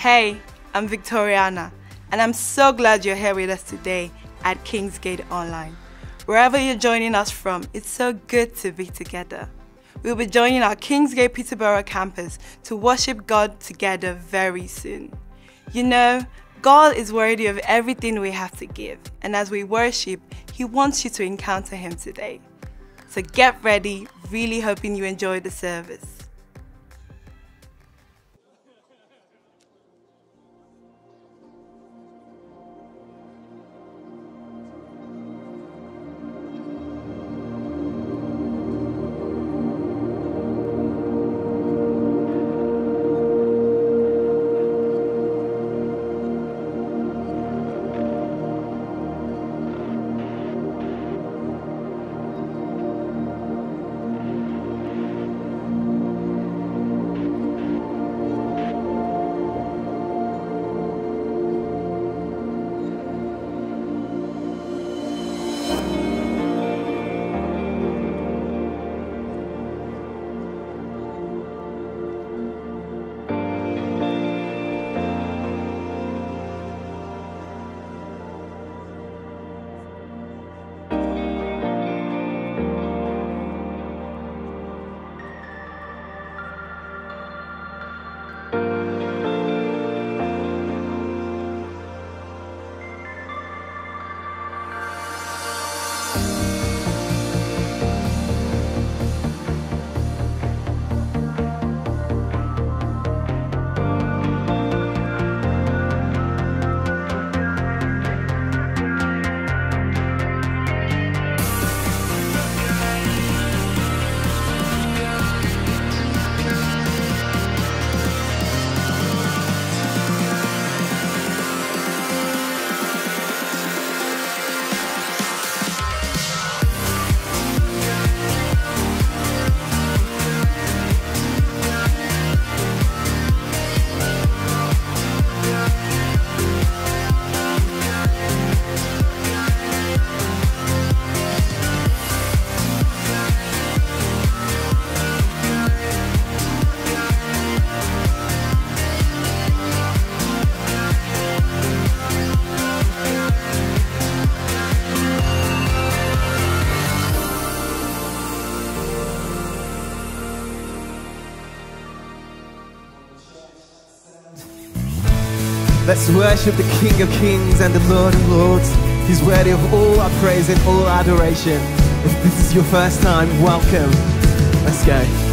Hey, I'm Victoriana, and I'm so glad you're here with us today at Kingsgate Online. Wherever you're joining us from, it's so good to be together. We'll be joining our Kingsgate Peterborough campus to worship God together very soon. You know, God is worthy of everything we have to give, and as we worship, He wants you to encounter Him today. So get ready, really hoping you enjoy the service. Let's worship the King of Kings and the Lord of Lords. He's worthy of all our praise and all our adoration. If this is your first time, welcome. Let's go.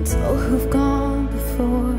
And all who've gone before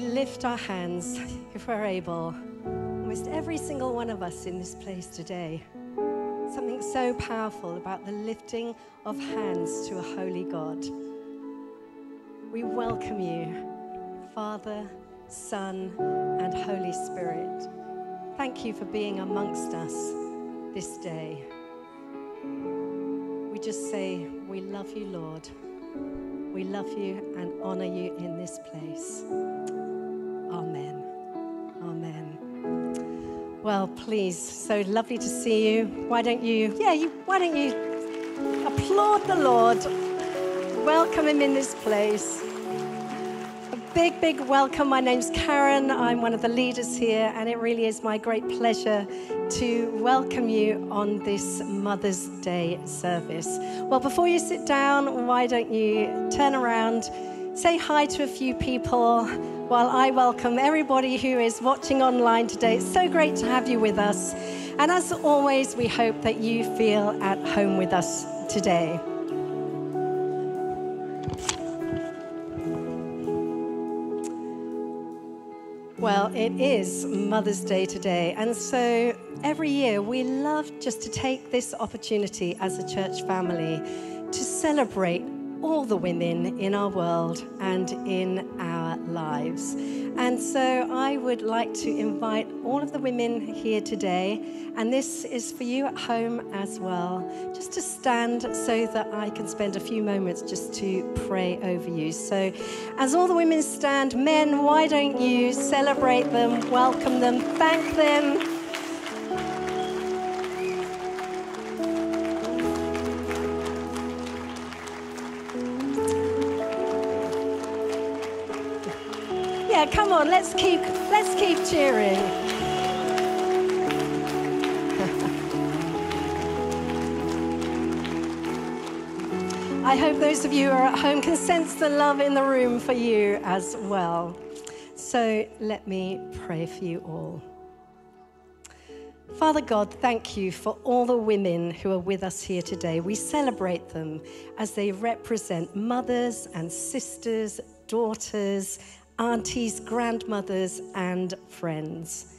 lift our hands, if we're able, almost every single one of us in this place today. Something so powerful about the lifting of hands to a holy God. We welcome you, Father, Son, and Holy Spirit. Thank you for being amongst us this day. We just say, We love you, Lord. We love you and honor you in this place. Well, please, so lovely to see you. Why don't you, yeah, you, why don't you applaud the Lord? Welcome him in this place. A big, big welcome. My name's Karen. I'm one of the leaders here, and it really is my great pleasure to welcome you on this Mother's Day service. Well, before you sit down, why don't you turn around, say hi to a few people while I welcome everybody who is watching online today. It's so great to have you with us. And as always, we hope that you feel at home with us today. Well, it is Mother's Day today. And so every year we love just to take this opportunity as a church family to celebrate all the women in our world and in our lives. And so I would like to invite all of the women here today, and this is for you at home as well, just to stand so that I can spend a few moments just to pray over you. So, as all the women stand, men, why don't you celebrate them, welcome them, thank them? Come on, let's keep let's keep cheering. I hope those of you who are at home can sense the love in the room for you as well. So let me pray for you all. Father God, thank you for all the women who are with us here today. We celebrate them as they represent mothers and sisters, daughters, aunties, grandmothers, and friends.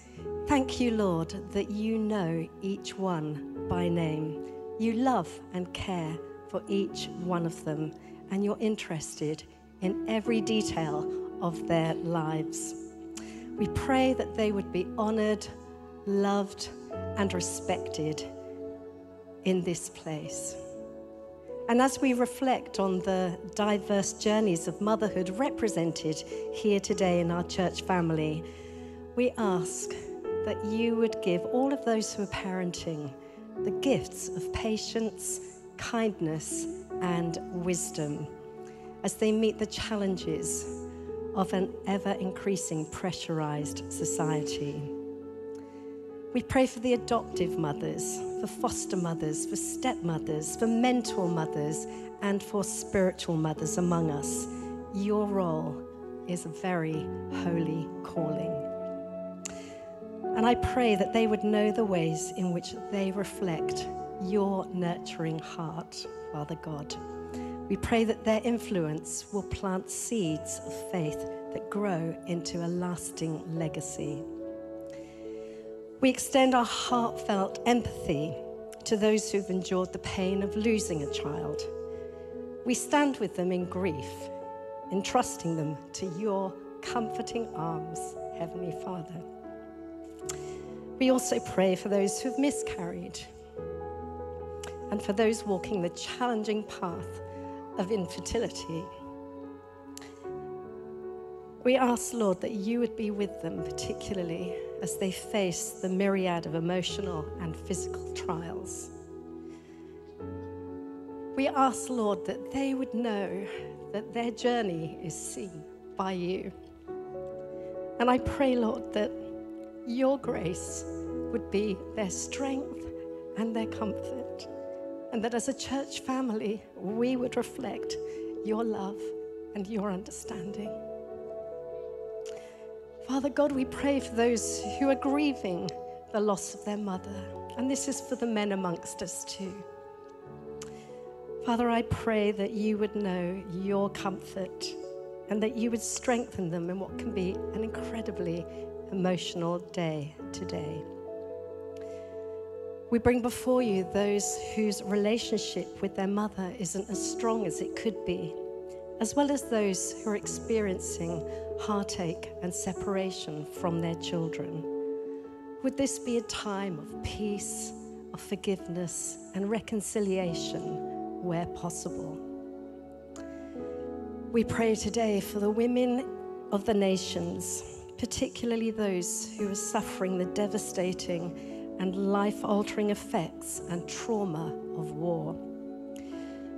Thank you, Lord, that you know each one by name. You love and care for each one of them, and you're interested in every detail of their lives. We pray that they would be honored, loved, and respected in this place. And as we reflect on the diverse journeys of motherhood represented here today in our church family, we ask that you would give all of those who are parenting the gifts of patience, kindness, and wisdom as they meet the challenges of an ever increasing pressurized society. We pray for the adoptive mothers, for foster mothers, for stepmothers, for mentor mothers, and for spiritual mothers among us. Your role is a very holy calling. And I pray that they would know the ways in which they reflect your nurturing heart, Father God. We pray that their influence will plant seeds of faith that grow into a lasting legacy. We extend our heartfelt empathy to those who've endured the pain of losing a child. We stand with them in grief, entrusting them to your comforting arms, Heavenly Father. We also pray for those who've miscarried and for those walking the challenging path of infertility. We ask, Lord, that you would be with them, particularly as they face the myriad of emotional and physical trials. We ask, Lord, that they would know that their journey is seen by you. And I pray, Lord, that your grace would be their strength and their comfort. And that as a church family, we would reflect your love and your understanding. Father God, we pray for those who are grieving the loss of their mother. And this is for the men amongst us too. Father, I pray that you would know your comfort and that you would strengthen them in what can be an incredibly emotional day today. We bring before you those whose relationship with their mother isn't as strong as it could be, as well as those who are experiencing heartache and separation from their children. Would this be a time of peace, of forgiveness, and reconciliation where possible? We pray today for the women of the nations, particularly those who are suffering the devastating and life altering effects and trauma of war.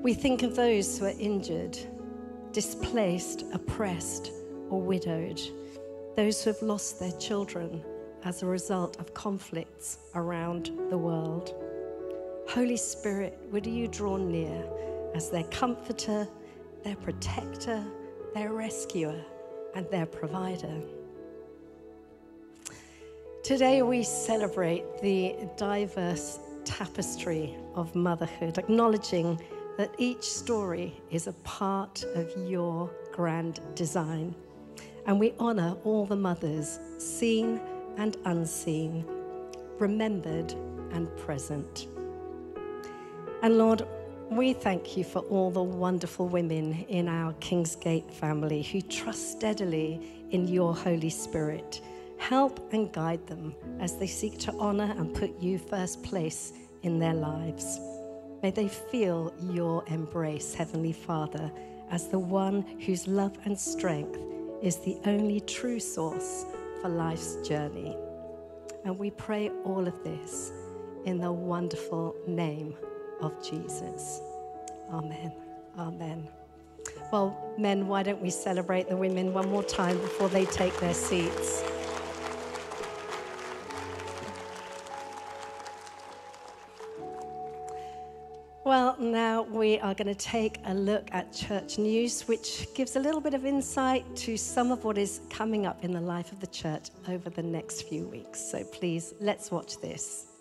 We think of those who are injured, displaced, oppressed, or widowed, those who have lost their children as a result of conflicts around the world. Holy Spirit, would you draw near as their comforter, their protector, their rescuer, and their provider? Today we celebrate the diverse tapestry of motherhood, acknowledging that each story is a part of your grand design. And we honor all the mothers, seen and unseen, remembered and present. And Lord, we thank you for all the wonderful women in our Kingsgate family who trust steadily in your Holy Spirit. Help and guide them as they seek to honor and put you first place in their lives. May they feel your embrace, Heavenly Father, as the one whose love and strength is the only true source for life's journey. And we pray all of this in the wonderful name of Jesus. Amen. Amen. Well, men, why don't we celebrate the women one more time before they take their seats? Now we are going to take a look at church news, which gives a little bit of insight to some of what is coming up in the life of the church over the next few weeks. So please, let's watch this.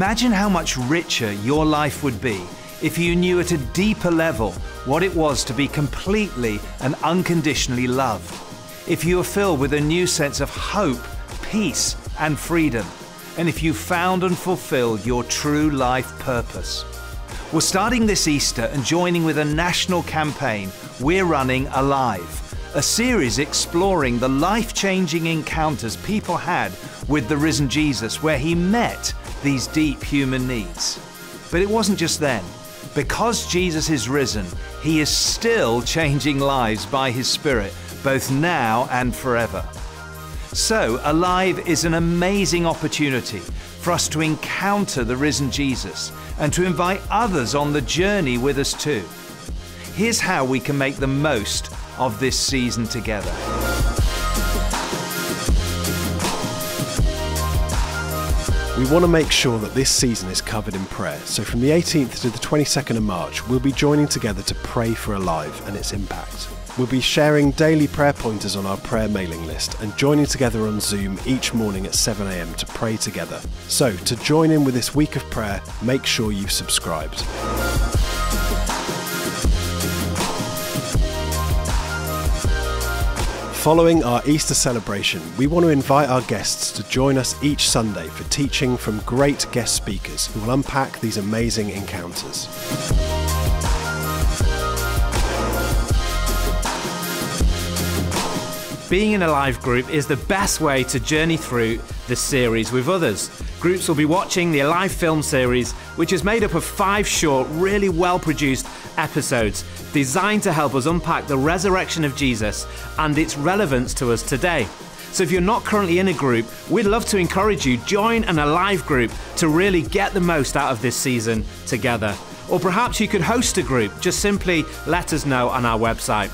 Imagine how much richer your life would be if you knew at a deeper level what it was to be completely and unconditionally loved. If you were filled with a new sense of hope, peace, and freedom. And if you found and fulfilled your true life purpose. We're starting this Easter and joining with a national campaign, we're running Alive, a series exploring the life changing encounters people had with the risen Jesus, where he met these deep human needs. But it wasn't just then. Because Jesus is risen, he is still changing lives by his Spirit, both now and forever. So, Alive is an amazing opportunity for us to encounter the risen Jesus and to invite others on the journey with us too. Here's how we can make the most of this season together. We want to make sure that this season is covered in prayer. So from the 18th to the 22nd of March, we'll be joining together to pray for Alive and its impact. We'll be sharing daily prayer pointers on our prayer mailing list and joining together on Zoom each morning at 7am to pray together. So, to join in with this week of prayer, make sure you've subscribed. Following our Easter celebration, we want to invite our guests to join us each Sunday for teaching from great guest speakers who will unpack these amazing encounters. Being in a live group is the best way to journey through the series with others. Groups will be watching the Alive film series, which is made up of five short, really well produced episodes designed to help us unpack the resurrection of Jesus and its relevance to us today. So if you're not currently in a group, we'd love to encourage you join an Alive group to really get the most out of this season together. Or perhaps you could host a group, just simply let us know on our website.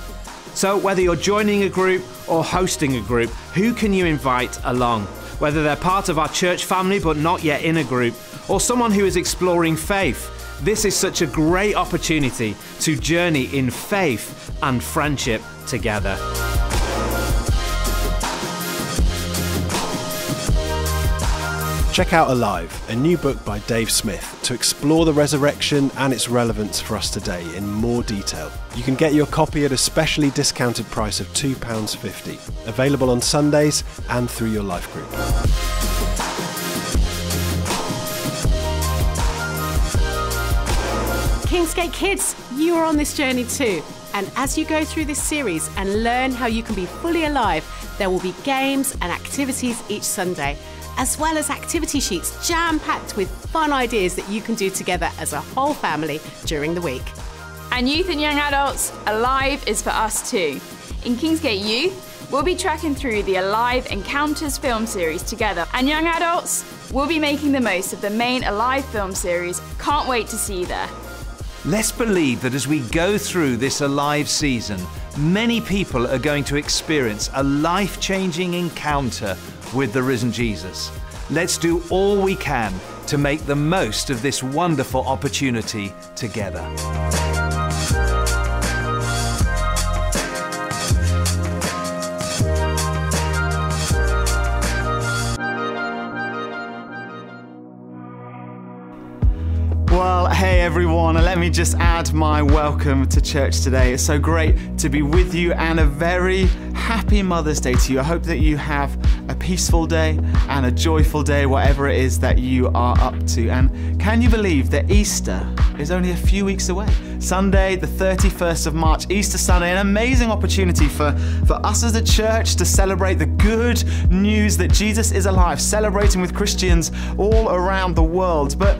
So, whether you're joining a group or hosting a group, who can you invite along? Whether they're part of our church family but not yet in a group, or someone who is exploring faith, this is such a great opportunity to journey in faith and friendship together. Check out Alive, a new book by Dave Smith, to explore the resurrection and its relevance for us today in more detail. You can get your copy at a specially discounted price of £2.50, available on Sundays and through your life group. Kingsgate Kids, you are on this journey too. And as you go through this series and learn how you can be fully alive, there will be games and activities each Sunday, as well as activity sheets jam packed with fun ideas that you can do together as a whole family during the week. And youth and young adults, Alive is for us too. In Kingsgate Youth, we'll be tracking through the Alive Encounters film series together. And young adults, we'll be making the most of the main Alive film series. Can't wait to see you there. Let's believe that as we go through this Alive season, many people are going to experience a life changing encounter with the risen Jesus. Let's do all we can to make the most of this wonderful opportunity together. Everyone, let me just add my welcome to church today. It's so great to be with you and a very happy Mother's Day to you. I hope that you have a peaceful day and a joyful day, whatever it is that you are up to. And can you believe that Easter is only a few weeks away? Sunday, the 31st of March, Easter Sunday, an amazing opportunity for, for us as a church to celebrate the good news that Jesus is alive, celebrating with Christians all around the world. But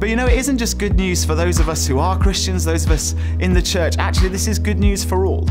but you know, it isn't just good news for those of us who are Christians, those of us in the church. Actually, this is good news for all.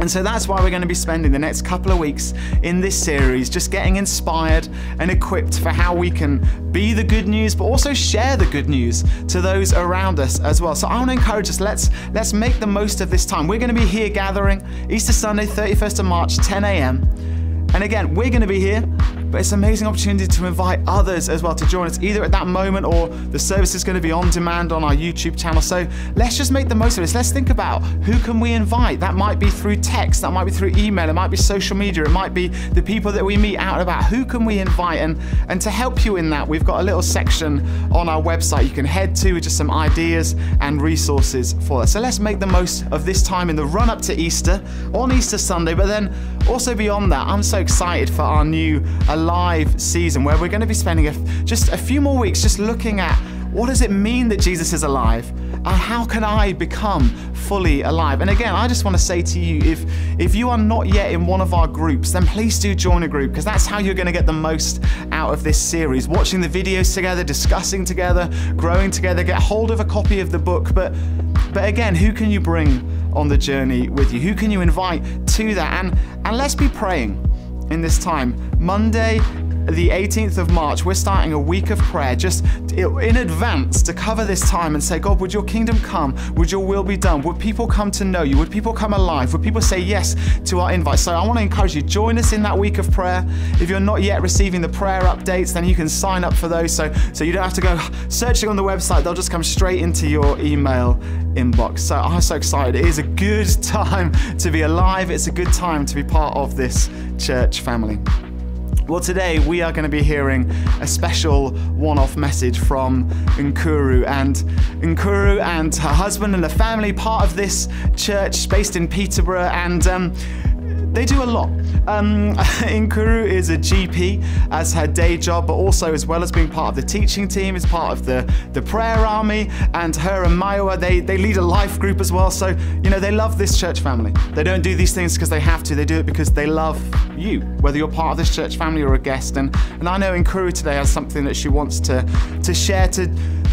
And so that's why we're going to be spending the next couple of weeks in this series just getting inspired and equipped for how we can be the good news but also share the good news to those around us as well. So I want to encourage us let's let's make the most of this time. We're going to be here gathering Easter Sunday 31st of March 10 a.m. And again, we're going to be here, but it's an amazing opportunity to invite others as well to join us either at that moment or the service is going to be on demand on our YouTube channel. So let's just make the most of this. Let's think about who can we invite. That might be through text, that might be through email, it might be social media, it might be the people that we meet out and about. Who can we invite? And, and to help you in that, we've got a little section on our website you can head to with just some ideas and resources for us. So let's make the most of this time in the run up to Easter on Easter Sunday, but then also beyond that, I'm so excited for our new Alive season where we're going to be spending a, just a few more weeks just looking at what does it mean that Jesus is alive and how can I become fully alive? And again, I just want to say to you if if you are not yet in one of our groups, then please do join a group because that's how you're going to get the most out of this series. Watching the videos together, discussing together, growing together, get hold of a copy of the book, but but again, who can you bring on the journey with you? Who can you invite to that? And and let's be praying in this time. Monday the 18th of March, we're starting a week of prayer just in advance to cover this time and say, God, would your kingdom come? Would your will be done? Would people come to know you? Would people come alive? Would people say yes to our invite? So I want to encourage you, join us in that week of prayer. If you're not yet receiving the prayer updates, then you can sign up for those so, so you don't have to go searching on the website. They'll just come straight into your email inbox. So I'm so excited. It is a good time to be alive. It's a good time to be part of this church family. Well, today we are going to be hearing a special one off message from Nkuru. And Nkuru and her husband and the family, part of this church based in Peterborough, and um, they do a lot. Um, Nkuru is a GP as her day job, but also as well as being part of the teaching team, is part of the, the prayer army, and her and Maiwa, they, they lead a life group as well. So, you know, they love this church family. They don't do these things because they have to, they do it because they love you, whether you're part of this church family or a guest. And, and I know Nkuru today has something that she wants to, to share to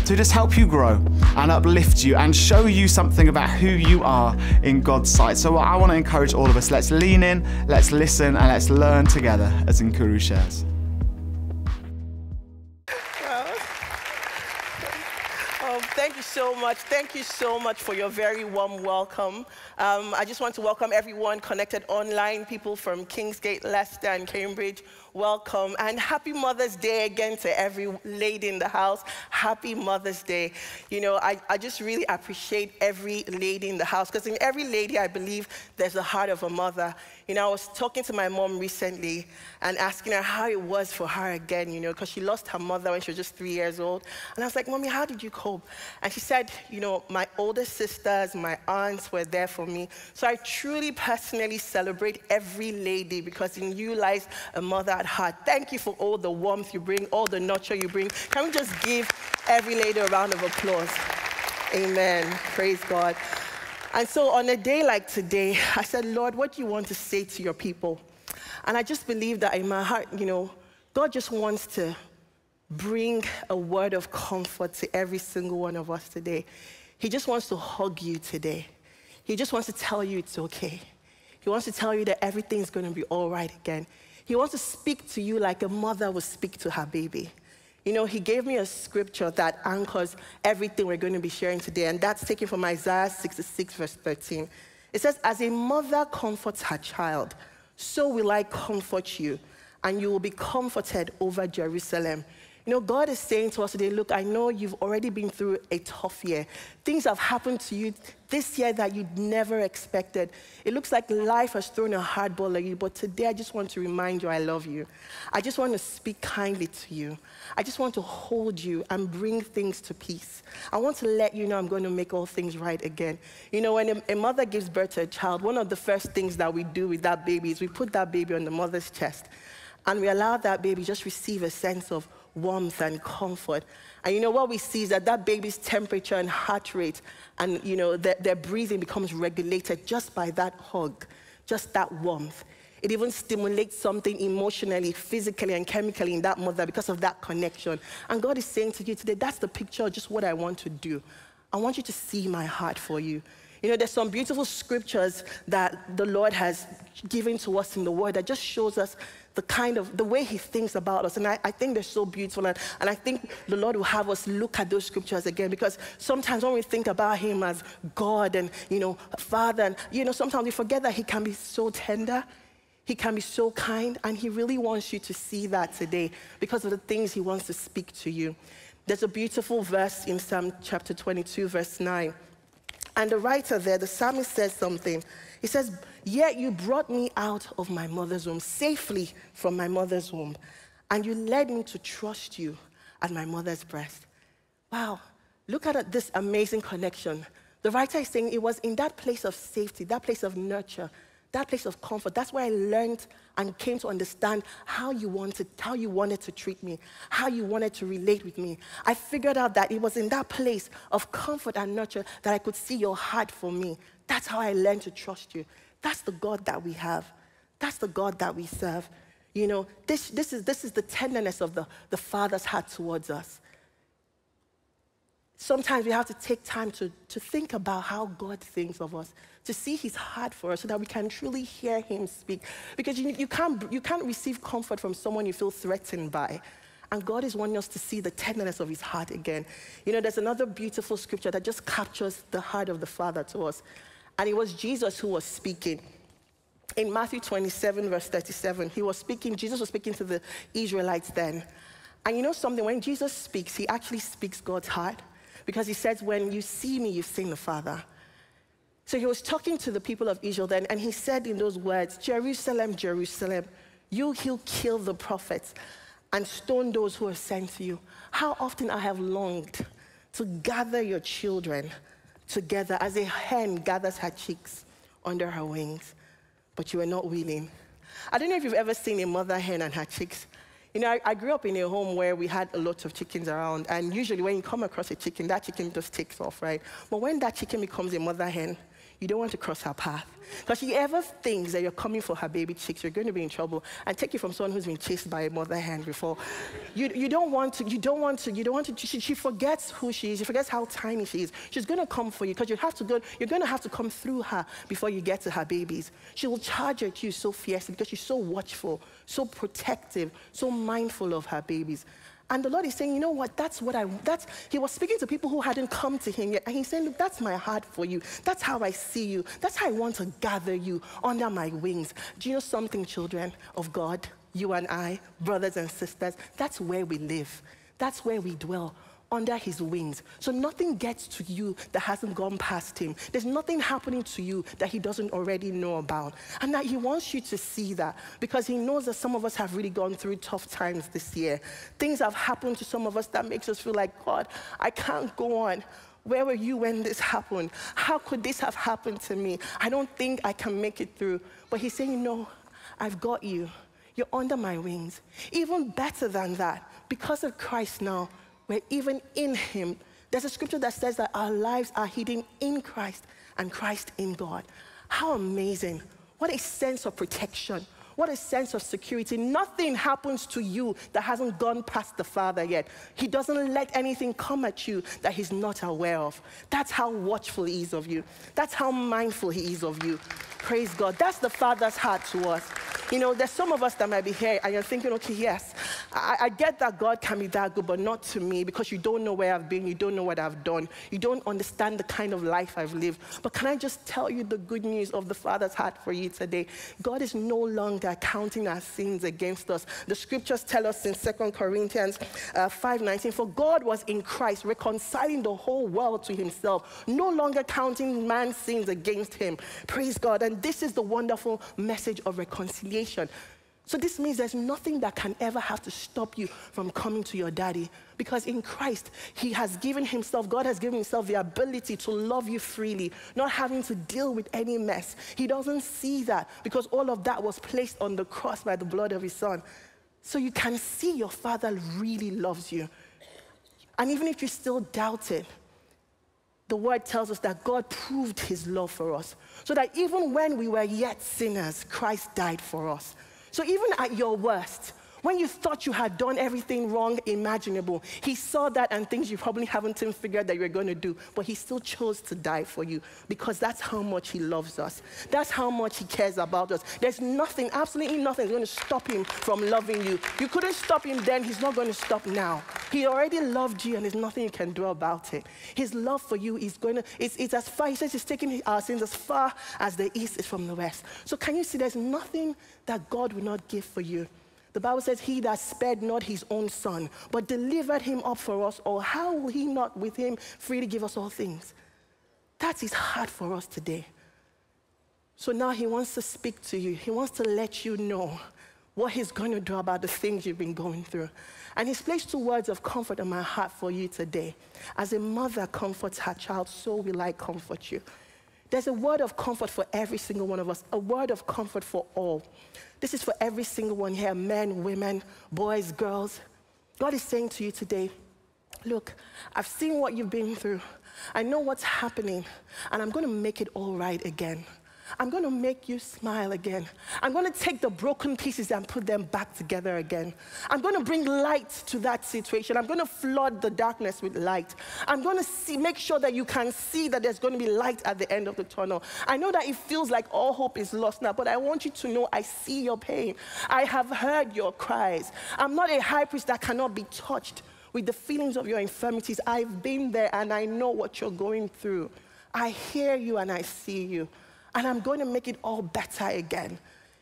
to just help you grow and uplift you and show you something about who you are in God's sight. So I want to encourage all of us let's lean in, let's listen, and let's learn together as Nkuru shares. Oh, thank you so much. Thank you so much for your very warm welcome. Um, I just want to welcome everyone connected online, people from Kingsgate, Leicester, and Cambridge welcome. And happy Mother's Day again to every lady in the house. Happy Mother's Day. You know, I, I just really appreciate every lady in the house because in every lady, I believe there's the heart of a mother. You know, I was talking to my mom recently and asking her how it was for her again, you know, because she lost her mother when she was just three years old. And I was like, Mommy, how did you cope? And she said, You know, my older sisters, my aunts were there for me. So I truly personally celebrate every lady because in you lies a mother at heart. Thank you for all the warmth you bring, all the nurture you bring. Can we just give every lady a round of applause? Amen. Praise God. And so on a day like today, I said, Lord, what do you want to say to your people? And I just believe that in my heart, you know, God just wants to bring a word of comfort to every single one of us today. He just wants to hug you today. He just wants to tell you it's okay. He wants to tell you that everything's going to be all right again. He wants to speak to you like a mother would speak to her baby. You know, he gave me a scripture that anchors everything we're going to be sharing today, and that's taken from Isaiah 66, verse 13. It says, As a mother comforts her child, so will I comfort you, and you will be comforted over Jerusalem. You know, God is saying to us today, look, I know you've already been through a tough year. Things have happened to you this year that you'd never expected. It looks like life has thrown a hard ball at you, but today I just want to remind you I love you. I just want to speak kindly to you. I just want to hold you and bring things to peace. I want to let you know I'm going to make all things right again. You know, when a, mother gives birth to a child, one of the first things that we do with that baby is we put that baby on the mother's chest and we allow that baby just receive a sense of warmth and comfort. And you know what we see is that that baby's temperature and heart rate and you know their, their breathing becomes regulated just by that hug, just that warmth. It even stimulates something emotionally, physically, and chemically in that mother because of that connection. And God is saying to you today, that's the picture of just what I want to do. I want you to see my heart for you. You know, there's some beautiful scriptures that the Lord has given to us in the Word that just shows us the kind of, the way he thinks about us. And I, I think they're so beautiful. And, and I think the Lord will have us look at those scriptures again because sometimes when we think about him as God and, you know, Father, and, you know, sometimes we forget that he can be so tender. He can be so kind, and He really wants you to see that today because of the things He wants to speak to you. There's a beautiful verse in Psalm chapter 22, verse 9. And the writer there, the psalmist says something. He says, Yet you brought me out of my mother's womb, safely from my mother's womb, and you led me to trust you at my mother's breast. Wow, look at this amazing connection. The writer is saying it was in that place of safety, that place of nurture, that place of comfort. That's where I learned and came to understand how you wanted, how you wanted to treat me, how you wanted to relate with me. I figured out that it was in that place of comfort and nurture that I could see your heart for me. That's how I learned to trust you. That's the God that we have. That's the God that we serve. You know, this, this, is, this is the tenderness of the, the Father's heart towards us. Sometimes we have to take time to, to think about how God thinks of us, to see his heart for us so that we can truly hear him speak. Because you, you, can't, you can't receive comfort from someone you feel threatened by. And God is wanting us to see the tenderness of his heart again. You know, there's another beautiful scripture that just captures the heart of the Father to us. And it was Jesus who was speaking. In Matthew 27, verse 37, he was speaking, Jesus was speaking to the Israelites then. And you know something, when Jesus speaks, he actually speaks God's heart. Because he says, When you see me, you've seen the Father. So he was talking to the people of Israel then, and he said in those words, Jerusalem, Jerusalem, you will kill the prophets and stone those who are sent to you. How often I have longed to gather your children together as a hen gathers her chicks under her wings, but you are not willing. I don't know if you've ever seen a mother hen and her chicks. You know, I, I, grew up in a home where we had a lot of chickens around, and usually when you come across a chicken, that chicken just takes off, right? But when that chicken becomes a mother hen, you don't want to cross her path. Because she ever thinks that you're coming for her baby chicks, you're going to be in trouble and take you from someone who's been chased by a mother hen before. You, you don't want to, you don't want to, you don't want to, she, she forgets who she is, she forgets how tiny she is. She's going to come for you because you have to go, you're going to have to come through her before you get to her babies. She will charge at you so fiercely because she's so watchful, so protective, so mindful of her babies. And the Lord is saying, you know what? That's what I, that's, he was speaking to people who hadn't come to him yet. And he's saying, look, that's my heart for you. That's how I see you. That's how I want to gather you under my wings. Do you know something, children of God? You and I, brothers and sisters, that's where we live. That's where we dwell under his wings. So nothing gets to you that hasn't gone past him. There's nothing happening to you that he doesn't already know about. And that he wants you to see that because he knows that some of us have really gone through tough times this year. Things have happened to some of us that makes us feel like, God, I can't go on. Where were you when this happened? How could this have happened to me? I don't think I can make it through. But he's saying, No, I've got you. You're under my wings. Even better than that, because of Christ now, where even in Him, there's a scripture that says that our lives are hidden in Christ and Christ in God. How amazing. What a sense of protection. What a sense of security. Nothing happens to you that hasn't gone past the Father yet. He doesn't let anything come at you that He's not aware of. That's how watchful He is of you. That's how mindful He is of you. Praise God. That's the Father's heart to us. You know, there's some of us that might be here and you're thinking, okay, yes, I, I, get that God can be that good, but not to me because you don't know where I've been, you don't know what I've done, you don't understand the kind of life I've lived. But can I just tell you the good news of the Father's heart for you today? God is no longer counting our sins against us. The scriptures tell us in 2 Corinthians uh, 5:19, for God was in Christ reconciling the whole world to himself, no longer counting man's sins against him. Praise God. And this is the wonderful message of reconciliation so this means there's nothing that can ever have to stop you from coming to your daddy because in Christ, he has given himself, God has given himself the ability to love you freely, not having to deal with any mess. He doesn't see that because all of that was placed on the cross by the blood of his son. So you can see your father really loves you. And even if you still doubt it, the word tells us that God proved his love for us. So that even when we were yet sinners, Christ died for us. So even at your worst, when you thought you had done everything wrong imaginable, he saw that and things you probably haven't even figured that you're going to do, but he still chose to die for you because that's how much he loves us. That's how much he cares about us. There's nothing, absolutely nothing, going to stop him from loving you. You couldn't stop him then, he's not going to stop now. He already loved you and there's nothing you can do about it. His love for you is going to, it's, it's as far, he says he's taking our sins as far as the east is from the west. So can you see there's nothing that God will not give for you? The Bible says, He that spared not his own son, but delivered him up for us all, how will he not with him freely give us all things? That's his heart for us today. So now he wants to speak to you, he wants to let you know what he's going to do about the things you've been going through. And he's placed two words of comfort in my heart for you today. As a mother comforts her child, so will I comfort you. There's a word of comfort for every single one of us, a word of comfort for all. This is for every single one here men, women, boys, girls. God is saying to you today, Look, I've seen what you've been through. I know what's happening, and I'm going to make it all right again. I'm going to make you smile again. I'm going to take the broken pieces and put them back together again. I'm going to bring light to that situation. I'm going to flood the darkness with light. I'm going to see, make sure that you can see that there's going to be light at the end of the tunnel. I know that it feels like all hope is lost now, but I want you to know I see your pain. I have heard your cries. I'm not a high priest that cannot be touched with the feelings of your infirmities. I've been there and I know what you're going through. I hear you and I see you and I'm going to make it all better again.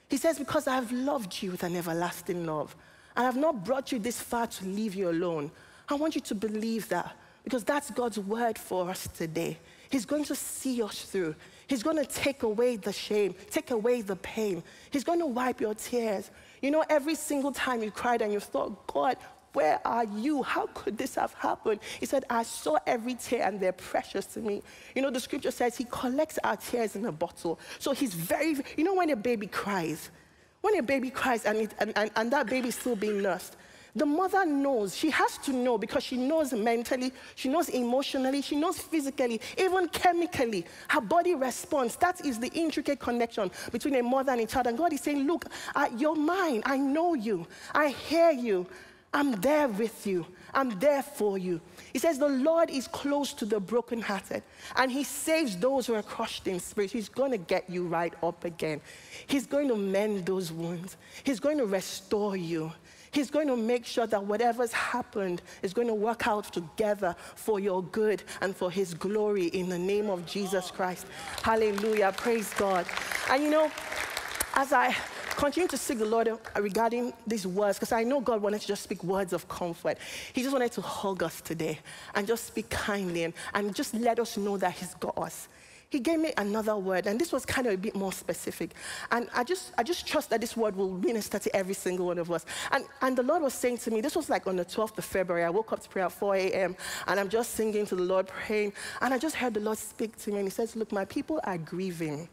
He says, Because I've loved you with an everlasting love, and I've not brought you this far to leave you alone. I want you to believe that because that's God's word for us today. He's going to see us through. He's going to take away the shame, take away the pain. He's going to wipe your tears. You know, every single time you cried and you thought, God, where are you? How could this have happened? He said, I saw every tear and they're precious to me. You know, the scripture says he collects our tears in a bottle. So he's very, you know, when a baby cries, when a baby cries and, it, and, and, and that baby's still being nursed, the mother knows, she has to know because she knows mentally, she knows emotionally, she knows physically, even chemically. Her body responds. That is the intricate connection between a mother and a child. And God is saying, Look, uh, you're mine. I know you. I hear you. I'm there with you. I'm there for you. He says, The Lord is close to the brokenhearted, and He saves those who are crushed in spirit. He's going to get you right up again. He's going to mend those wounds, He's going to restore you. He's going to make sure that whatever's happened is going to work out together for your good and for His glory in the name of Jesus Christ. Hallelujah. Praise God. And you know, as I continue to seek the Lord regarding these words because I know God wanted to just speak words of comfort. He just wanted to hug us today and just speak kindly and, and just let us know that He's got us. He gave me another word, and this was kind of a bit more specific. And I just, I just trust that this word will minister to every single one of us. And, and the Lord was saying to me, this was like on the 12th of February. I woke up to pray at 4 a.m., and I'm just singing to the Lord, praying. And I just heard the Lord speak to me, and He says, Look, my people are grieving.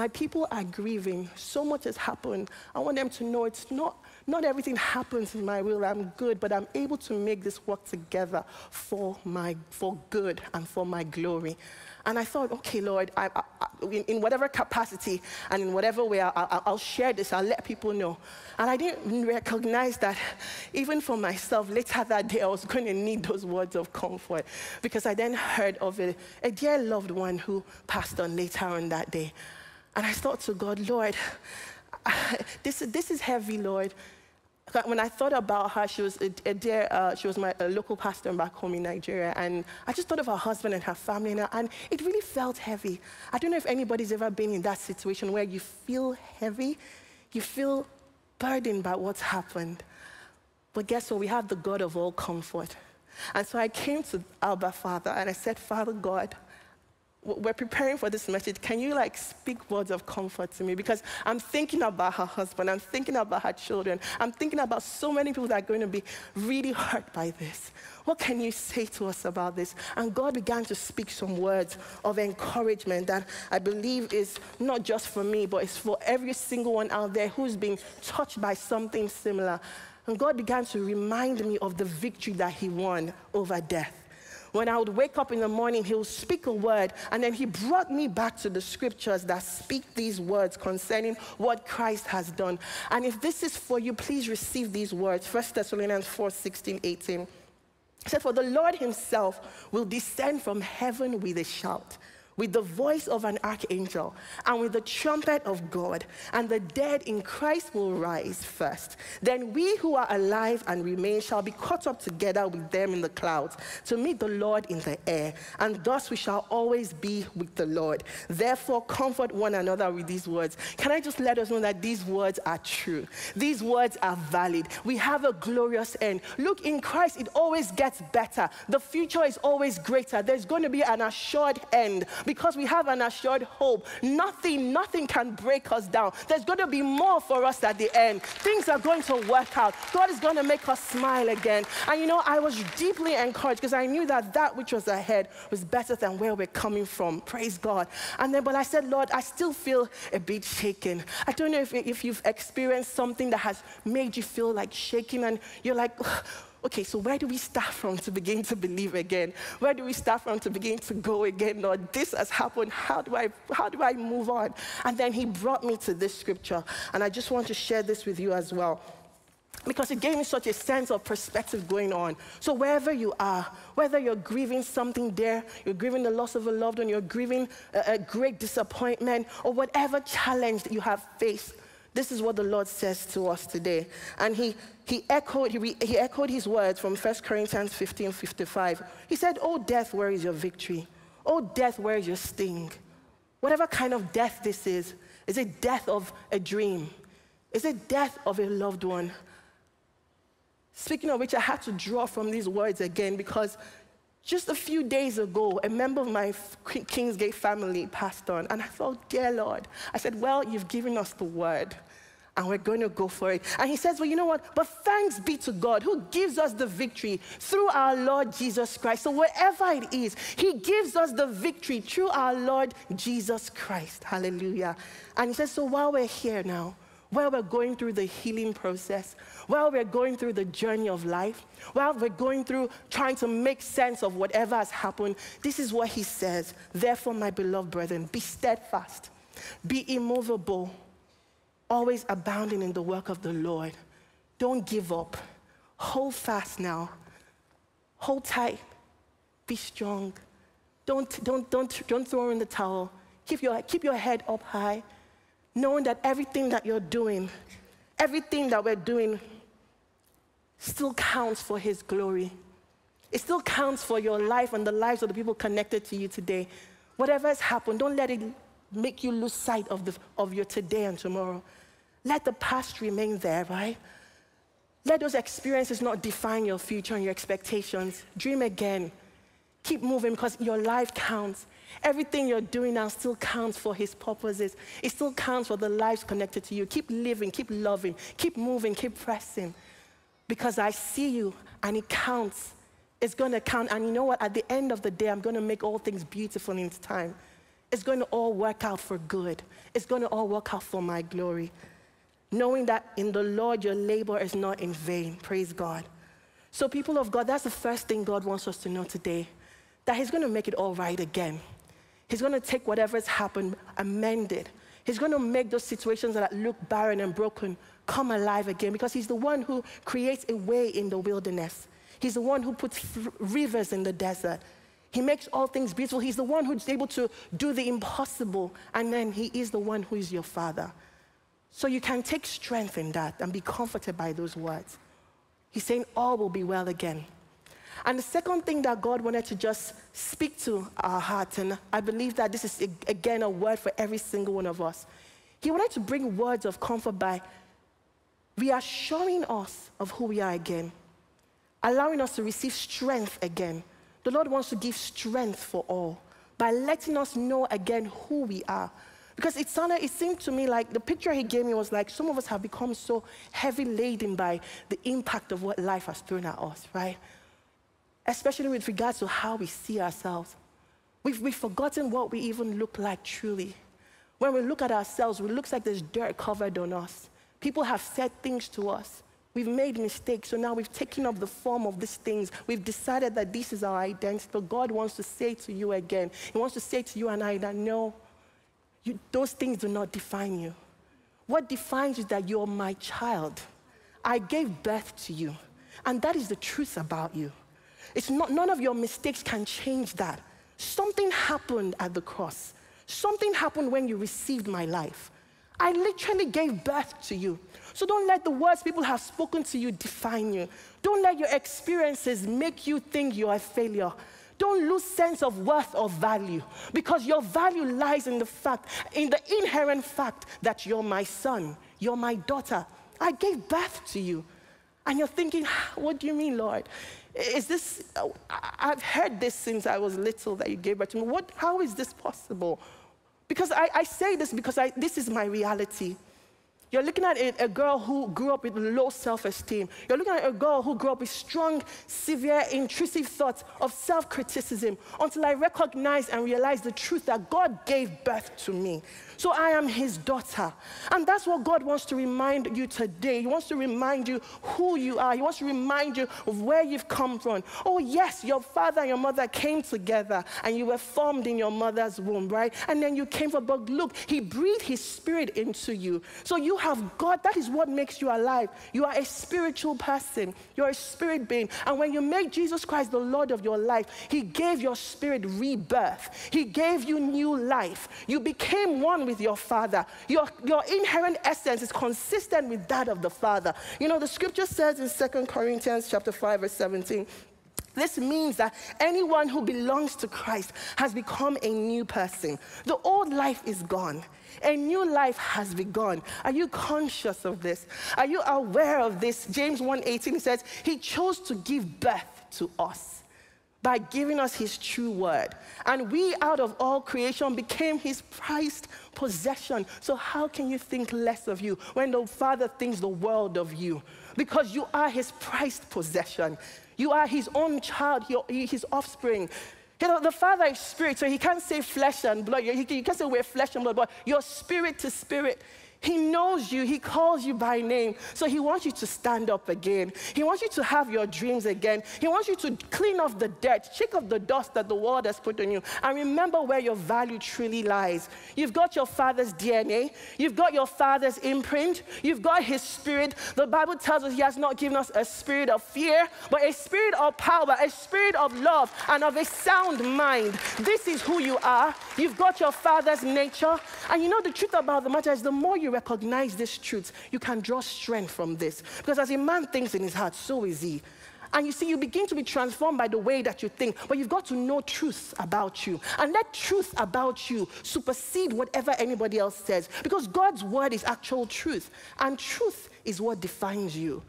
My people are grieving. So much has happened. I want them to know it's not, not everything happens in my will. I'm good, but I'm able to make this work together for my for good and for my glory. And I thought, okay, Lord, I, I, in, in, whatever capacity and in whatever way, I, will share this. I'll let people know. And I didn't recognize that even for myself, later that day, I was going to need those words of comfort because I then heard of a, a dear loved one who passed on later on that day. And I thought to God, Lord, this, this is heavy, Lord. When I thought about her, she was a, a dear, uh, she was my uh, local pastor back home in Nigeria, and I just thought of her husband and her family, and, and it really felt heavy. I don't know if anybody's ever been in that situation where you feel heavy, you feel burdened by what's happened. But guess what? We have the God of all comfort. And so I came to Abba Father and I said, Father God, we're preparing for this message. Can you like speak words of comfort to me? Because I'm thinking about her husband, I'm thinking about her children, I'm thinking about so many people that are going to be really hurt by this. What can you say to us about this? And God began to speak some words of encouragement that I believe is not just for me, but it's for every single one out there who's been touched by something similar. And God began to remind me of the victory that He won over death. When I would wake up in the morning, he would speak a word, and then he brought me back to the scriptures that speak these words concerning what Christ has done. And if this is for you, please receive these words 1 Thessalonians 4 16, 18. He said, For the Lord himself will descend from heaven with a shout with the voice of an archangel and with the trumpet of God, and the dead in Christ will rise first. Then we who are alive and remain shall be caught up together with them in the clouds to meet the Lord in the air, and thus we shall always be with the Lord. Therefore, comfort one another with these words. Can I just let us know that these words are true? These words are valid. We have a glorious end. Look, in Christ, it always gets better. The future is always greater. There's going to be an assured end because we have an assured hope. Nothing, nothing can break us down. There's going to be more for us at the end. Things are going to work out. God is going to make us smile again. And you know, I was deeply encouraged because I knew that that which was ahead was better than where we're coming from. Praise God. And then, but I said, Lord, I still feel a bit shaken. I don't know if, if you've experienced something that has made you feel like shaking and you're like, Okay, so where do we start from to begin to believe again? Where do we start from to begin to go again? Lord, this has happened. How do I how do I move on? And then he brought me to this scripture, and I just want to share this with you as well because it gave me such a sense of perspective going on. So, wherever you are, whether you're grieving something there, you're grieving the loss of a loved one, you're grieving a, a great disappointment, or whatever challenge that you have faced, this is what the Lord says to us today. And he, he, echoed, he, he echoed his words from 1 Corinthians 15 55. He said, Oh, death, where is your victory? Oh, death, where is your sting? Whatever kind of death this is, is it death of a dream? Is it death of a loved one? Speaking of which, I had to draw from these words again because just a few days ago, a member of my Kingsgate family passed on, and I thought, Dear Lord, I said, Well, you've given us the word, and we're going to go for it. And he says, Well, you know what? But thanks be to God who gives us the victory through our Lord Jesus Christ. So, wherever it is, he gives us the victory through our Lord Jesus Christ. Hallelujah. And he says, So, while we're here now, while we're going through the healing process, while we're going through the journey of life, while we're going through trying to make sense of whatever has happened, this is what he says. Therefore, my beloved brethren, be steadfast, be immovable, always abounding in the work of the Lord. Don't give up. Hold fast now. Hold tight. Be strong. Don't, don't, don't, don't throw in the towel. Keep your, keep your head up high knowing that everything that you're doing, everything that we're doing, still counts for His glory. It still counts for your life and the lives of the people connected to you today. Whatever has happened, don't let it make you lose sight of, the, of your today and tomorrow. Let the past remain there, right? Let those experiences not define your future and your expectations. Dream again. Keep moving because your life counts. Everything you're doing now still counts for His purposes. It still counts for the lives connected to you. Keep living, keep loving, keep moving, keep pressing. Because I see you and it counts. It's going to count. And you know what? At the end of the day, I'm going to make all things beautiful in its time. It's going to all work out for good. It's going to all work out for my glory. Knowing that in the Lord your labor is not in vain. Praise God. So, people of God, that's the first thing God wants us to know today that He's going to make it all right again. He's going to take whatever's happened, amend it. He's going to make those situations that look barren and broken come alive again because He's the one who creates a way in the wilderness. He's the one who puts rivers in the desert. He makes all things beautiful. He's the one who's able to do the impossible. And then He is the one who is your Father. So you can take strength in that and be comforted by those words. He's saying, All will be well again. And the second thing that God wanted to just speak to our hearts, and I believe that this is again a word for every single one of us. He wanted to bring words of comfort by reassuring us of who we are again, allowing us to receive strength again. The Lord wants to give strength for all by letting us know again who we are. Because it sounded, it seemed to me like the picture he gave me was like some of us have become so heavy laden by the impact of what life has thrown at us, right? Especially with regards to how we see ourselves. We've, we've forgotten what we even look like truly. When we look at ourselves, it looks like there's dirt covered on us. People have said things to us. We've made mistakes, so now we've taken up the form of these things. We've decided that this is our identity. But God wants to say to you again, He wants to say to you and I that no, you, those things do not define you. What defines you is that you're my child. I gave birth to you, and that is the truth about you. It's not, none of your mistakes can change that. Something happened at the cross. Something happened when you received my life. I literally gave birth to you. So don't let the words people have spoken to you define you. Don't let your experiences make you think you're a failure. Don't lose sense of worth or value because your value lies in the fact, in the inherent fact that you're my son, you're my daughter. I gave birth to you. And you're thinking, ah, what do you mean, Lord? Is this, I've heard this since I was little that you gave birth to me. What, how is this possible? Because I, I say this because I, this is my reality. You're looking at a, a, girl who grew up with low self esteem. You're looking at a girl who grew up with strong, severe, intrusive thoughts of self criticism until I recognized and realized the truth that God gave birth to me. So I am his daughter. And that's what God wants to remind you today. He wants to remind you who you are. He wants to remind you of where you've come from. Oh, yes, your father and your mother came together and you were formed in your mother's womb, right? And then you came from, but look, he breathed his spirit into you. So you have God. That is what makes you alive. You are a spiritual person. You're a spirit being. And when you make Jesus Christ the Lord of your life, he gave your spirit rebirth. He gave you new life. You became one with your Father. Your, your inherent essence is consistent with that of the Father. You know, the scripture says in 2 Corinthians chapter 5, verse 17, this means that anyone who belongs to Christ has become a new person. The old life is gone. A new life has begun. Are you conscious of this? Are you aware of this? James 1:18 says, "He chose to give birth to us." By giving us his true word. And we, out of all creation, became his prized possession. So, how can you think less of you when the Father thinks the world of you? Because you are his prized possession. You are his own child, his offspring. You know, the Father is spirit, so he can't say flesh and blood. He can't say we're flesh and blood, but you're spirit to spirit. He knows you. He calls you by name. So he wants you to stand up again. He wants you to have your dreams again. He wants you to clean off the dirt, shake off the dust that the world has put on you, and remember where your value truly lies. You've got your father's DNA. You've got your father's imprint. You've got his spirit. The Bible tells us he has not given us a spirit of fear, but a spirit of power, a spirit of love, and of a sound mind. This is who you are. You've got your father's nature. And you know the truth about the matter is the more you recognize this truth, you can draw strength from this. Because as a man thinks in his heart, so is he. And you see, you begin to be transformed by the way that you think. But you've got to know truth about you. And let truth about you supersede whatever anybody else says. Because God's word is actual truth. And truth is what defines you.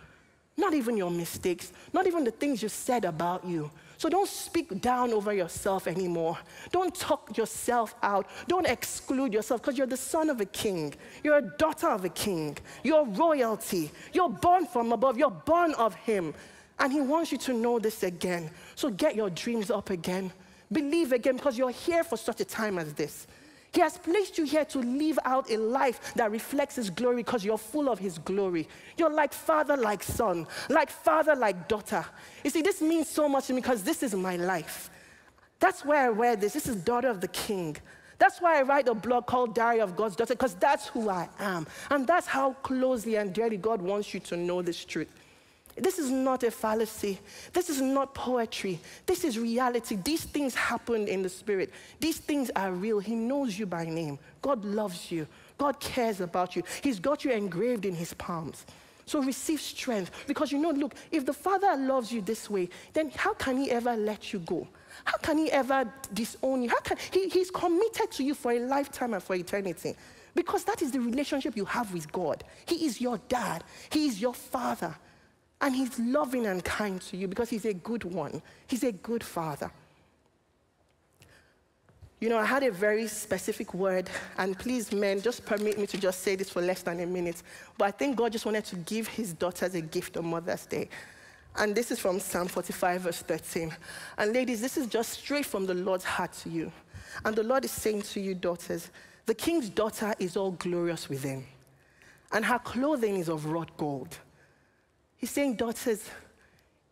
Not even your mistakes, not even the things you said about you. So don't speak down over yourself anymore. Don't talk yourself out. Don't exclude yourself because you're the son of a king. You're a daughter of a king. You're royalty. You're born from above. You're born of him. And he wants you to know this again. So get your dreams up again. Believe again because you're here for such a time as this. He has placed you here to live out a life that reflects His glory because you're full of His glory. You're like father, like son, like father, like daughter. You see, this means so much to me because this is my life. That's why I wear this. This is daughter of the king. That's why I write a blog called Diary of God's Daughter, because that's who I am. And that's how closely and dearly God wants you to know this truth. This is not a fallacy. This is not poetry. This is reality. These things happen in the spirit. These things are real. He knows you by name. God loves you. God cares about you. He's got you engraved in his palms. So receive strength. Because you know, look, if the Father loves you this way, then how can he ever let you go? How can he ever disown you? How can he, he's committed to you for a lifetime and for eternity. Because that is the relationship you have with God. He is your dad. He is your father. And he's loving and kind to you because he's a good one. He's a good father. You know, I had a very specific word, and please, men, just permit me to just say this for less than a minute. But I think God just wanted to give his daughters a gift on Mother's Day. And this is from Psalm 45, verse 13. And ladies, this is just straight from the Lord's heart to you. And the Lord is saying to you, daughters, the king's daughter is all glorious within, and her clothing is of wrought gold. He's saying, daughters,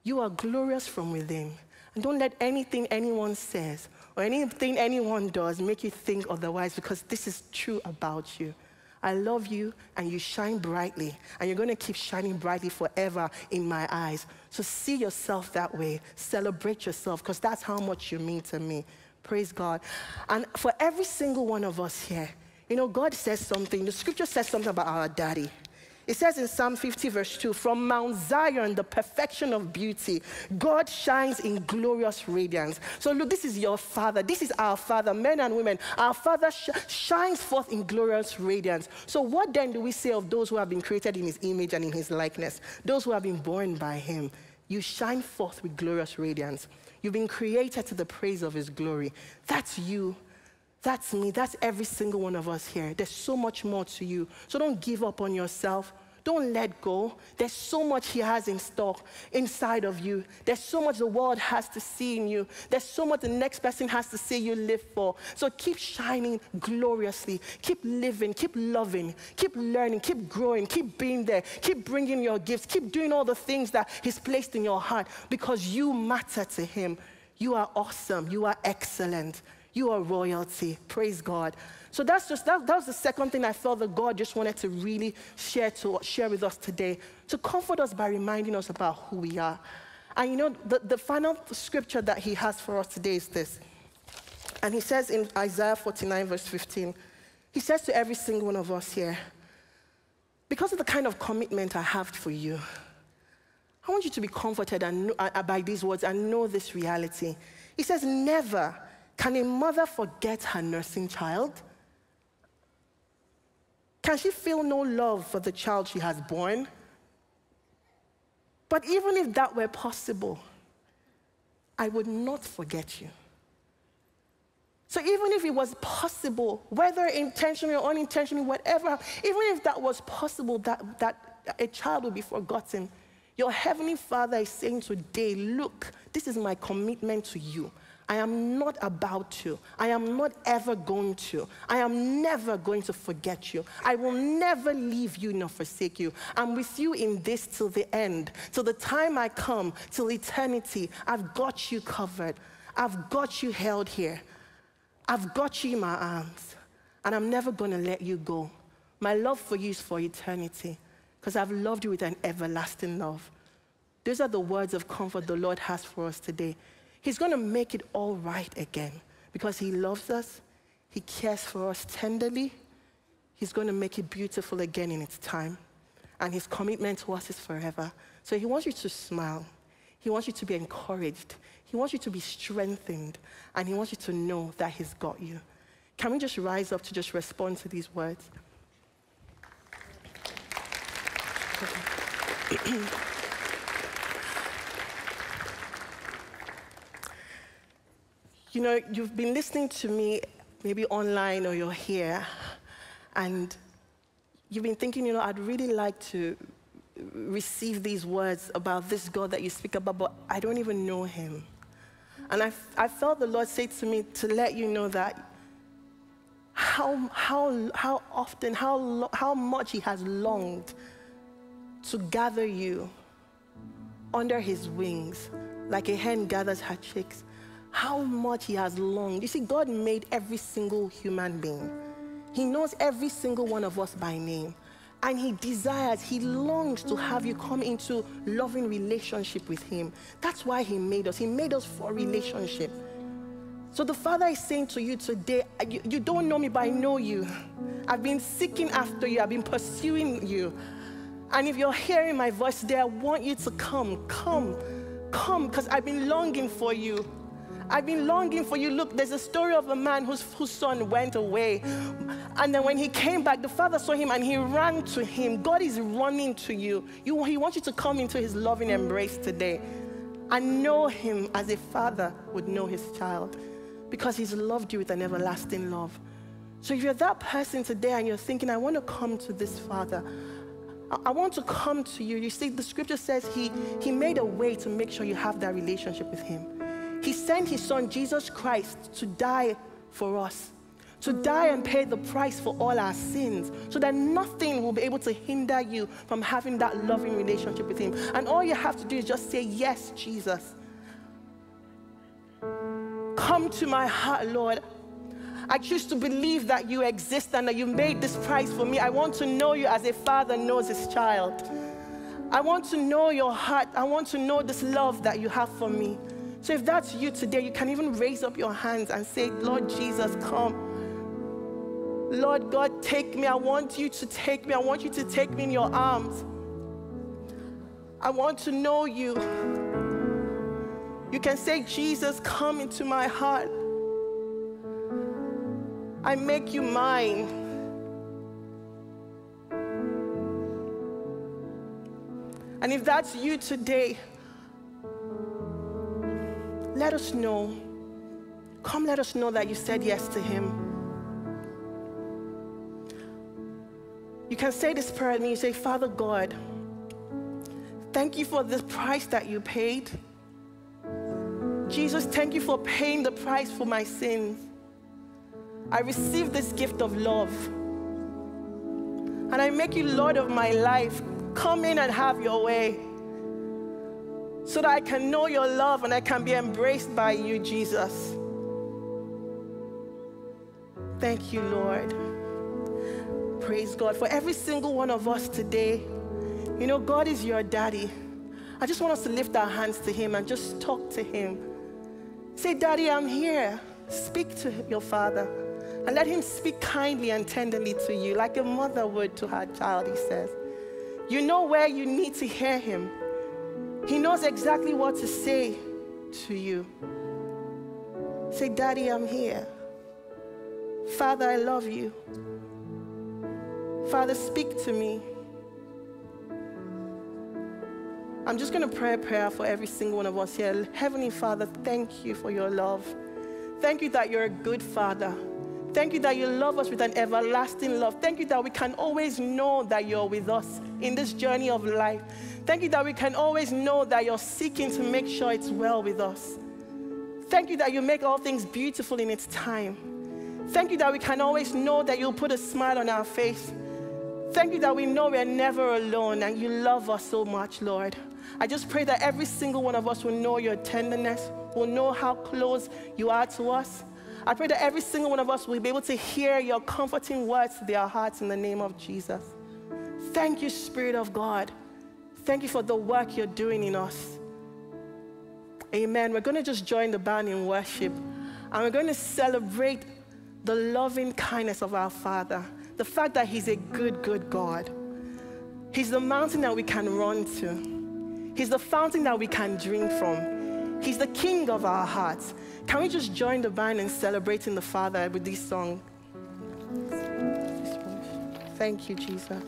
you are glorious from within. And don't let anything anyone says or anything anyone does make you think otherwise because this is true about you. I love you and you shine brightly, and you're going to keep shining brightly forever in my eyes. So see yourself that way. Celebrate yourself because that's how much you mean to me. Praise God. And for every single one of us here, you know, God says something. The scripture says something about our daddy. It says in Psalm 50, verse 2 From Mount Zion, the perfection of beauty, God shines in glorious radiance. So, look, this is your Father. This is our Father, men and women. Our Father sh- shines forth in glorious radiance. So, what then do we say of those who have been created in His image and in His likeness? Those who have been born by Him. You shine forth with glorious radiance. You've been created to the praise of His glory. That's you. That's me. That's every single one of us here. There's so much more to you. So don't give up on yourself. Don't let go. There's so much He has in stock inside of you. There's so much the world has to see in you. There's so much the next person has to see you live for. So keep shining gloriously. Keep living. Keep loving. Keep learning. Keep growing. Keep being there. Keep bringing your gifts. Keep doing all the things that He's placed in your heart because you matter to Him. You are awesome. You are excellent. You are royalty. Praise God. So that's just that, that was the second thing I felt that God just wanted to really share to share with us today, to comfort us by reminding us about who we are. And you know, the, the final scripture that he has for us today is this. And he says in Isaiah 49, verse 15, he says to every single one of us here, because of the kind of commitment I have for you, I want you to be comforted and uh, by these words and know this reality. He says, Never can a mother forget her nursing child? Can she feel no love for the child she has born? But even if that were possible, I would not forget you. So even if it was possible, whether intentionally or unintentionally, whatever, even if that was possible that, that a child would be forgotten, your heavenly Father is saying today, look, this is my commitment to you. I am not about to. I am not ever going to. I am never going to forget you. I will never leave you nor forsake you. I'm with you in this till the end. Till the time I come, till eternity, I've got you covered. I've got you held here. I've got you in my arms. And I'm never going to let you go. My love for you is for eternity because I've loved you with an everlasting love. Those are the words of comfort the Lord has for us today. He's going to make it all right again because He loves us, He cares for us tenderly. He's going to make it beautiful again in its time. And His commitment to us is forever. So He wants you to smile, He wants you to be encouraged, He wants you to be strengthened, and He wants you to know that He's got you. Can we just rise up to just respond to these words? you know, you've been listening to me maybe online or you're here, and you've been thinking, you know, I'd really like to receive these words about this God that you speak about, but I don't even know him. And I, I felt the Lord say to me to let you know that how, how, how often, how, how much he has longed to gather you under his wings like a hen gathers her chicks how much He has longed. You see, God made every single human being, He knows every single one of us by name. And He desires, He longs to have you come into loving relationship with Him. That's why He made us. He made us for relationship. So the Father is saying to you today, you, you, don't know me, but I know you. I've been seeking after you, I've been pursuing you. And if you're hearing my voice today, I want you to come, come, come, because I've been longing for you. I've been longing for you. Look, there's a story of a man whose, whose son went away. And then when he came back, the father saw him and he ran to him. God is running to you. you he wants you to come into his loving embrace today and know him as a father would know his child because he's loved you with an everlasting love. So if you're that person today and you're thinking, I want to come to this father, I want to come to you. You see, the scripture says he, he made a way to make sure you have that relationship with him. He sent his son, Jesus Christ, to die for us, to die and pay the price for all our sins, so that nothing will be able to hinder you from having that loving relationship with him. And all you have to do is just say, Yes, Jesus. Come to my heart, Lord. I choose to believe that you exist and that you made this price for me. I want to know you as a father knows his child. I want to know your heart. I want to know this love that you have for me. So if that's you today, you can even raise up your hands and say, Lord Jesus, come. Lord God, take me. I want you to take me. I want you to take me in your arms. I want to know you. You can say, Jesus, come into my heart. I make you mine. And if that's you today, let us know. Come, let us know that you said yes to Him. You can say this prayer and you say, Father God, thank you for the price that you paid. Jesus, thank you for paying the price for my sins. I receive this gift of love. And I make you Lord of my life. Come in and have your way. So that I can know your love and I can be embraced by you, Jesus. Thank you, Lord. Praise God. For every single one of us today, you know, God is your daddy. I just want us to lift our hands to Him and just talk to Him. Say, Daddy, I'm here. Speak to your father and let him speak kindly and tenderly to you, like a mother would to her child, he says. You know where you need to hear him. He knows exactly what to say to you. Say, Daddy, I'm here. Father, I love you. Father, speak to me. I'm just going to pray a prayer for every single one of us here. Heavenly Father, thank you for your love. Thank you that you're a good Father. Thank you that you love us with an everlasting love. Thank you that we can always know that you're with us in this journey of life. Thank you that we can always know that you're seeking to make sure it's well with us. Thank you that you make all things beautiful in its time. Thank you that we can always know that you'll put a smile on our face. Thank you that we know we're never alone and you love us so much, Lord. I just pray that every single one of us will know your tenderness, will know how close you are to us. I pray that every single one of us will be able to hear your comforting words to their hearts in the name of Jesus. Thank you, Spirit of God. Thank you for the work you're doing in us. Amen. We're going to just join the band in worship and we're going to celebrate the loving kindness of our Father, the fact that He's a good, good God. He's the mountain that we can run to, He's the fountain that we can drink from, He's the King of our hearts. Can we just join the band in celebrating the Father with this song? Thank you, Jesus.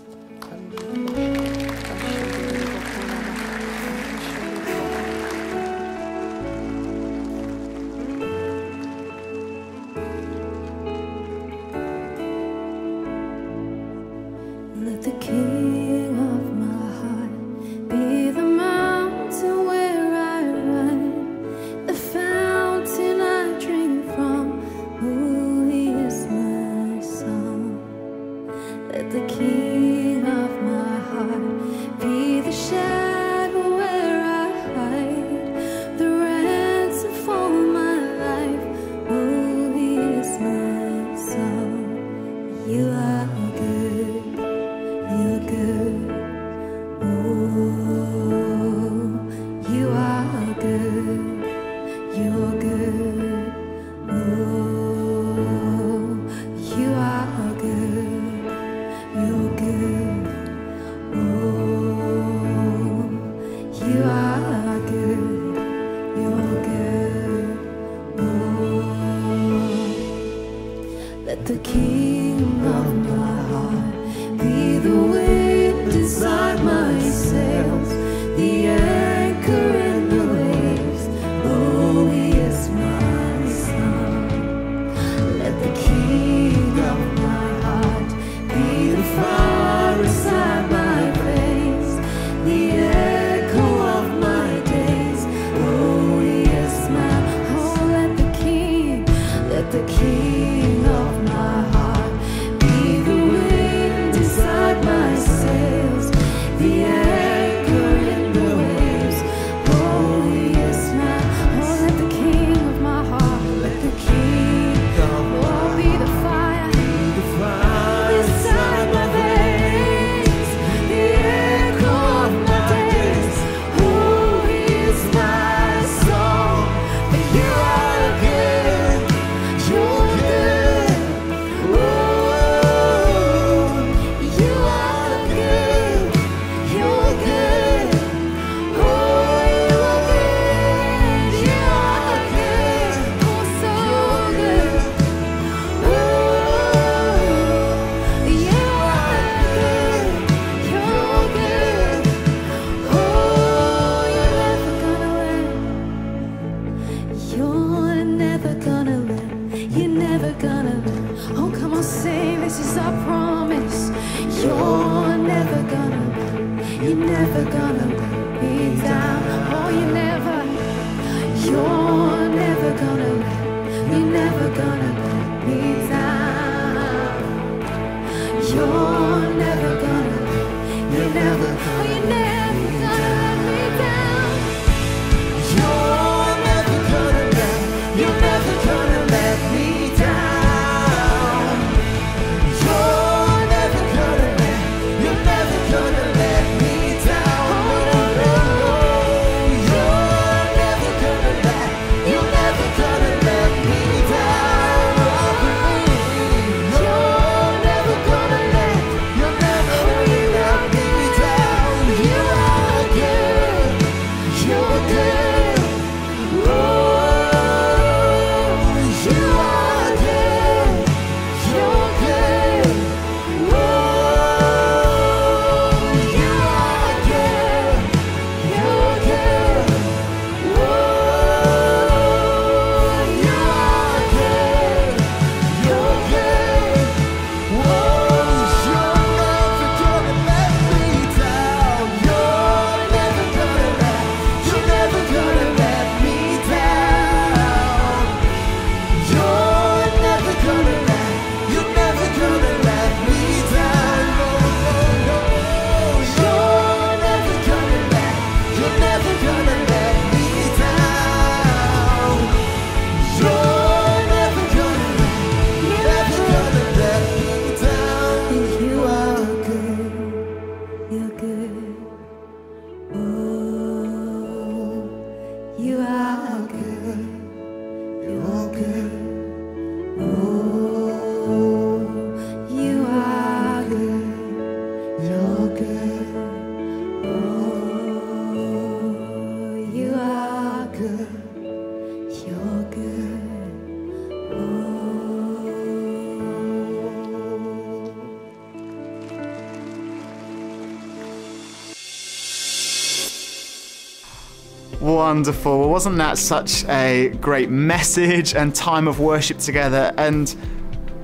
Wonderful. Well, wasn't that such a great message and time of worship together? And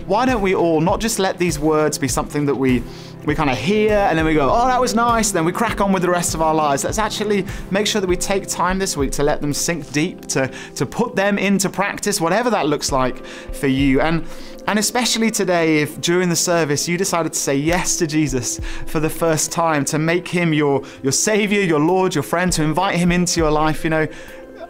why don't we all not just let these words be something that we we kind of hear and then we go, oh, that was nice, then we crack on with the rest of our lives. Let's actually make sure that we take time this week to let them sink deep, to, to put them into practice, whatever that looks like for you. And and especially today, if during the service you decided to say yes to Jesus for the first time, to make him your, your savior, your Lord, your friend, to invite him into your life, you know,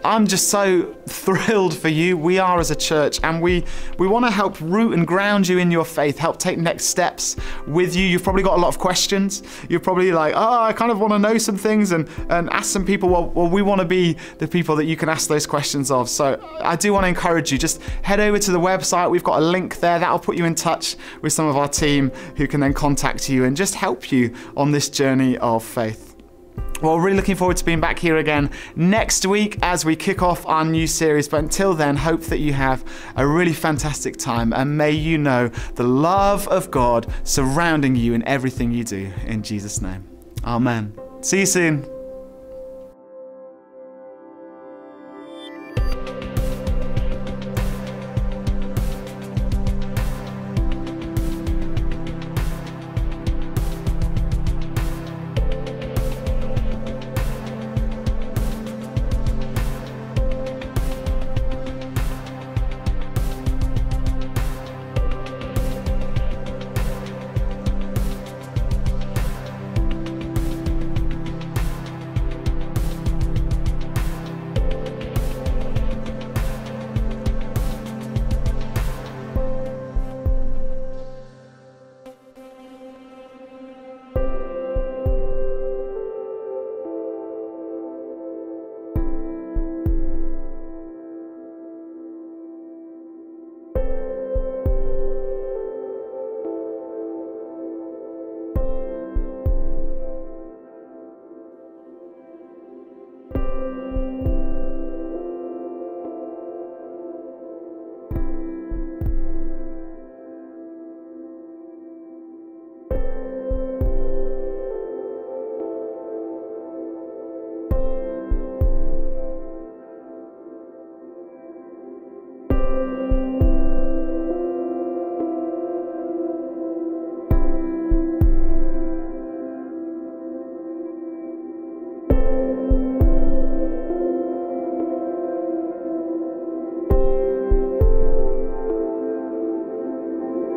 I'm just so thrilled for you. We are as a church, and we we want to help root and ground you in your faith, help take next steps with you. You've probably got a lot of questions. You're probably like, oh, I kind of want to know some things and, and ask some people. Well, well, we want to be the people that you can ask those questions of. So I do want to encourage you. Just head over to the website. We've got a link there that'll put you in touch with some of our team who can then contact you and just help you on this journey of faith. Well, really looking forward to being back here again next week as we kick off our new series. But until then, hope that you have a really fantastic time and may you know the love of God surrounding you in everything you do. In Jesus' name. Amen. See you soon.